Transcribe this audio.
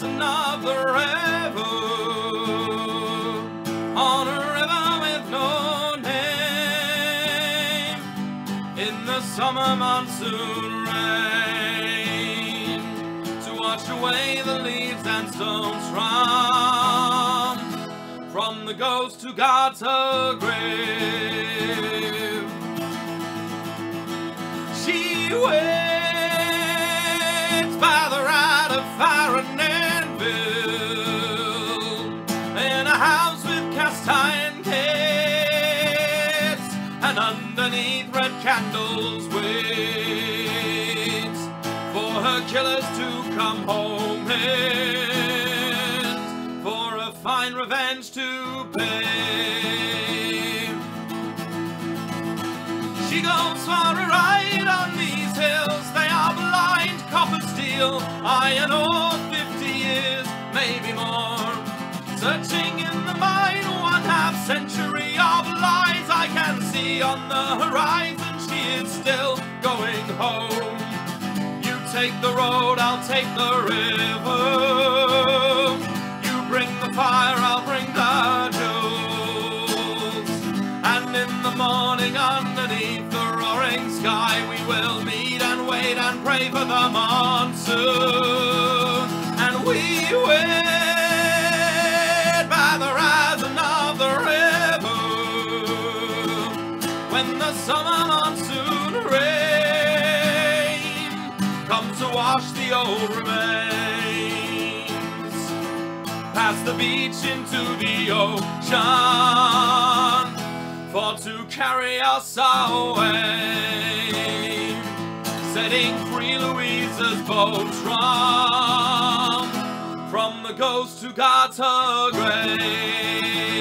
the river, on a river with no name, in the summer monsoon rain, to wash away the leaves and stones from, from the ghost who guards her grave. She waits by the ride of fire and house with cast iron gates and underneath red candles waits for her killers to come home and for a fine revenge to pay. She goes for a ride on these hills. They are blind, copper steel, iron ore, 50 years, maybe more. Searching in the mine, one half century of lies I can see on the horizon. She is still going home. You take the road, I'll take the river. You bring the fire, I'll bring the jewels. And in the morning, underneath the roaring sky, we will meet and wait and pray for the monsoon. And we wait summer monsoon rain comes to wash the old remains. Past the beach into the ocean for to carry us away. Setting free Luisa's boat from from the ghost who guards her grave